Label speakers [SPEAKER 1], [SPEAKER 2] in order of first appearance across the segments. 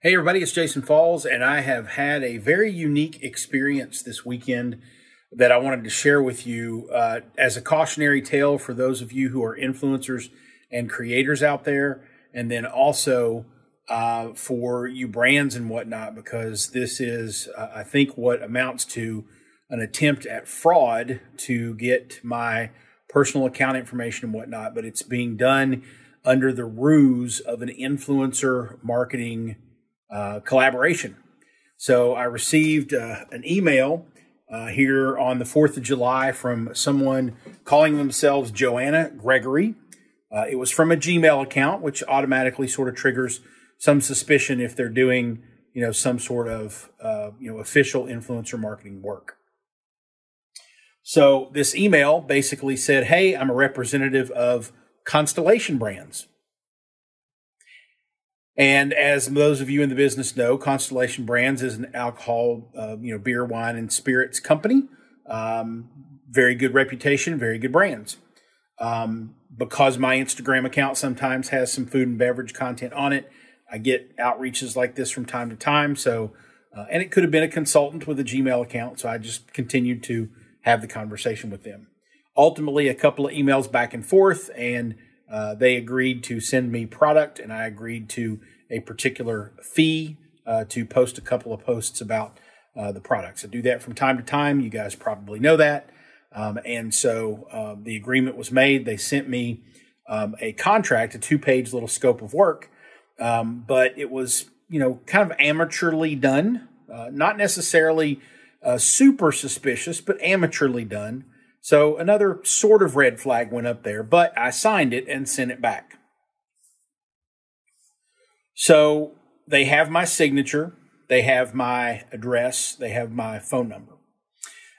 [SPEAKER 1] Hey, everybody, it's Jason Falls, and I have had a very unique experience this weekend that I wanted to share with you uh, as a cautionary tale for those of you who are influencers and creators out there, and then also uh, for you brands and whatnot, because this is, uh, I think, what amounts to an attempt at fraud to get my personal account information and whatnot, but it's being done under the ruse of an influencer marketing uh, collaboration. So I received uh, an email uh, here on the 4th of July from someone calling themselves Joanna Gregory. Uh, it was from a Gmail account, which automatically sort of triggers some suspicion if they're doing, you know, some sort of, uh, you know, official influencer marketing work. So this email basically said, Hey, I'm a representative of Constellation Brands. And as those of you in the business know, Constellation Brands is an alcohol, uh, you know, beer, wine, and spirits company. Um, very good reputation, very good brands. Um, because my Instagram account sometimes has some food and beverage content on it, I get outreaches like this from time to time. So, uh, and it could have been a consultant with a Gmail account. So I just continued to have the conversation with them. Ultimately, a couple of emails back and forth, and uh, they agreed to send me product, and I agreed to a particular fee uh, to post a couple of posts about uh, the products. I do that from time to time. You guys probably know that. Um, and so um, the agreement was made. They sent me um, a contract, a two page little scope of work, um, but it was, you know, kind of amateurly done, uh, not necessarily uh, super suspicious, but amateurly done. So another sort of red flag went up there, but I signed it and sent it back. So they have my signature, they have my address, they have my phone number.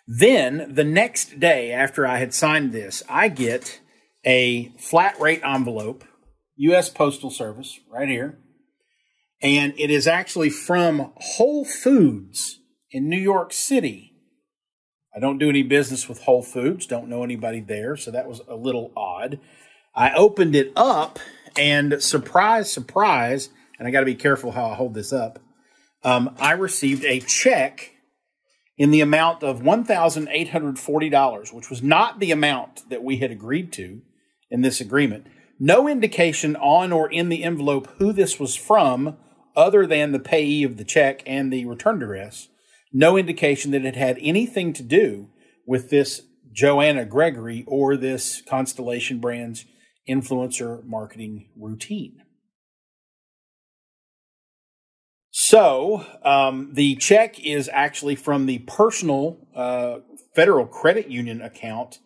[SPEAKER 1] Then the next day after I had signed this, I get a flat rate envelope, U.S. Postal Service, right here. And it is actually from Whole Foods in New York City. I don't do any business with Whole Foods, don't know anybody there, so that was a little odd. I opened it up, and surprise, surprise, and I got to be careful how I hold this up. Um, I received a check in the amount of $1,840, which was not the amount that we had agreed to in this agreement. No indication on or in the envelope who this was from, other than the payee of the check and the return address no indication that it had anything to do with this Joanna Gregory or this Constellation Brands influencer marketing routine. So um, the check is actually from the personal uh, Federal Credit Union account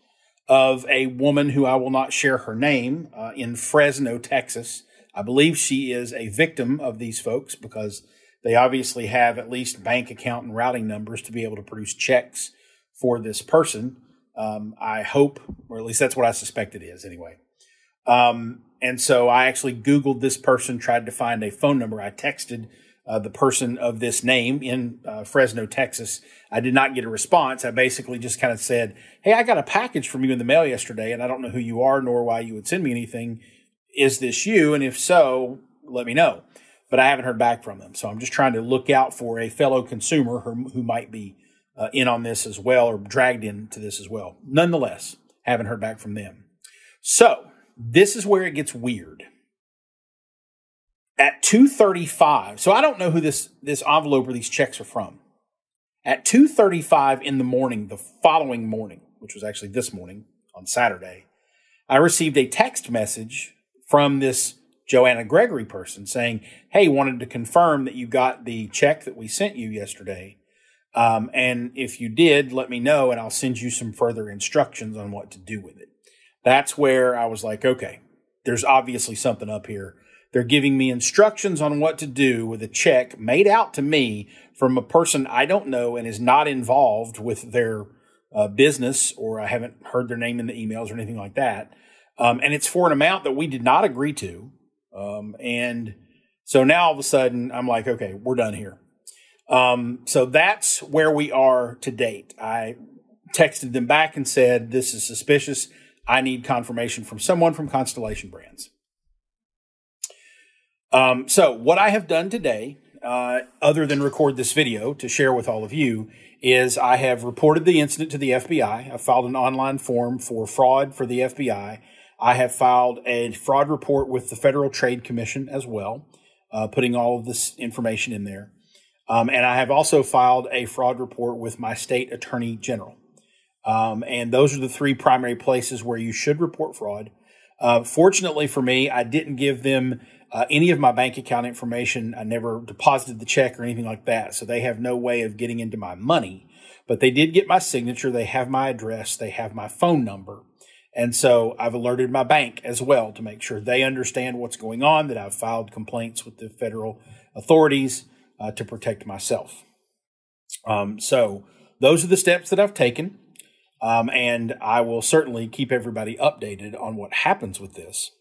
[SPEAKER 1] of a woman who I will not share her name uh, in Fresno, Texas. I believe she is a victim of these folks because they obviously have at least bank account and routing numbers to be able to produce checks for this person. Um, I hope, or at least that's what I suspect it is anyway. Um, and so I actually Googled this person, tried to find a phone number. I texted uh, the person of this name in uh, Fresno, Texas. I did not get a response. I basically just kind of said, Hey, I got a package from you in the mail yesterday, and I don't know who you are nor why you would send me anything. Is this you? And if so, let me know but I haven't heard back from them. So I'm just trying to look out for a fellow consumer who, who might be uh, in on this as well or dragged into this as well. Nonetheless, haven't heard back from them. So this is where it gets weird. At 2:35, so I don't know who this this envelope or these checks are from. At 2:35 in the morning, the following morning, which was actually this morning on Saturday, I received a text message from this Joanna Gregory person saying, Hey, wanted to confirm that you got the check that we sent you yesterday. Um, and if you did, let me know and I'll send you some further instructions on what to do with it. That's where I was like, okay, there's obviously something up here. They're giving me instructions on what to do with a check made out to me from a person I don't know and is not involved with their uh, business, or I haven't heard their name in the emails or anything like that. Um, and it's for an amount that we did not agree to. Um, and so now all of a sudden I'm like, okay, we're done here. Um, so that's where we are to date. I texted them back and said, this is suspicious. I need confirmation from someone from Constellation Brands. Um, so what I have done today, uh, other than record this video to share with all of you, is I have reported the incident to the FBI. I filed an online form for fraud for the FBI. I have filed a fraud report with the Federal Trade Commission as well, uh, putting all of this information in there. Um, and I have also filed a fraud report with my state attorney general. Um, and those are the three primary places where you should report fraud. Uh, fortunately for me, I didn't give them uh, any of my bank account information. I never deposited the check or anything like that. So they have no way of getting into my money. But they did get my signature. They have my address. They have my phone number. And so I've alerted my bank as well to make sure they understand what's going on, that I've filed complaints with the federal authorities uh, to protect myself. Um, so those are the steps that I've taken. Um, and I will certainly keep everybody updated on what happens with this.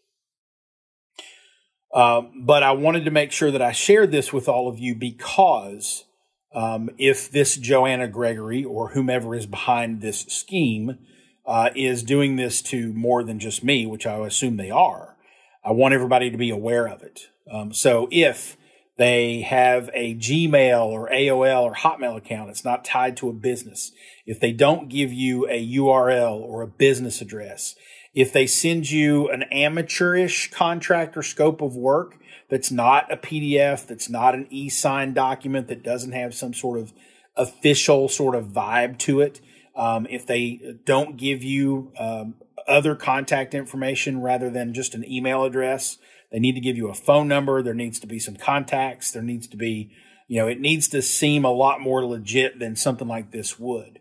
[SPEAKER 1] Uh, but I wanted to make sure that I shared this with all of you because um, if this Joanna Gregory or whomever is behind this scheme uh, is doing this to more than just me, which I assume they are, I want everybody to be aware of it. Um, so if they have a Gmail or AOL or Hotmail account, it's not tied to a business. If they don't give you a URL or a business address, if they send you an amateurish contract or scope of work that's not a PDF, that's not an e-sign document, that doesn't have some sort of official sort of vibe to it, um, if they don't give you um, other contact information rather than just an email address, they need to give you a phone number. There needs to be some contacts. There needs to be, you know, it needs to seem a lot more legit than something like this would.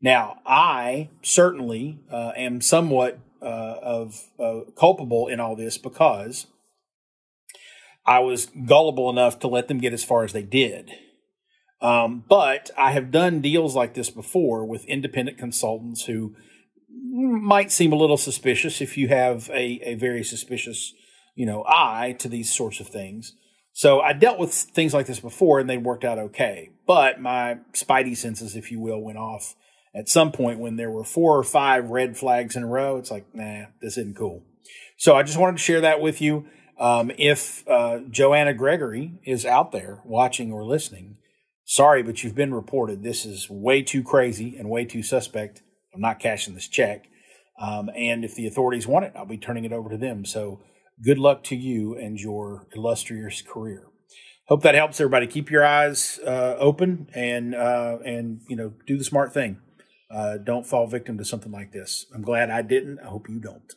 [SPEAKER 1] Now, I certainly uh, am somewhat uh, of uh, culpable in all this because I was gullible enough to let them get as far as they did. Um, but I have done deals like this before with independent consultants who might seem a little suspicious if you have a, a very suspicious, you know, eye to these sorts of things. So I dealt with things like this before and they worked out okay. But my spidey senses, if you will, went off at some point when there were four or five red flags in a row, it's like, nah, this isn't cool. So I just wanted to share that with you. Um, if uh, Joanna Gregory is out there watching or listening, sorry, but you've been reported. This is way too crazy and way too suspect. I'm not cashing this check. Um, and if the authorities want it, I'll be turning it over to them. So good luck to you and your illustrious career. Hope that helps everybody. Keep your eyes uh, open and uh, and you know do the smart thing uh, don't fall victim to something like this. I'm glad I didn't. I hope you don't.